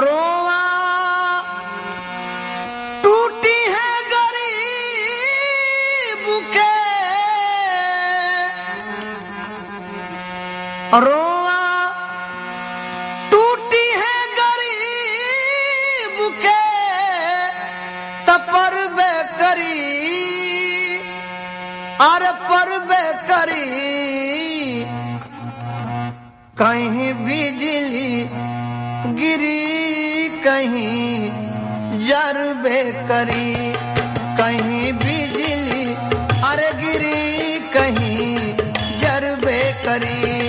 रोवा टूटी है रो करी अर पर बे करी कहीं बिजली गिरी, कहीं जरबे करी कहीं बिजली अरे गिरी, कहीं जरबे करी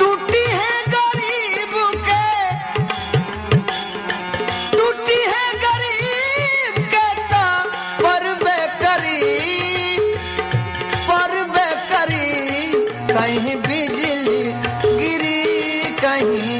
टूटी है गरीब के टूटी है गरीब के कहीं बिजली गिरी कहीं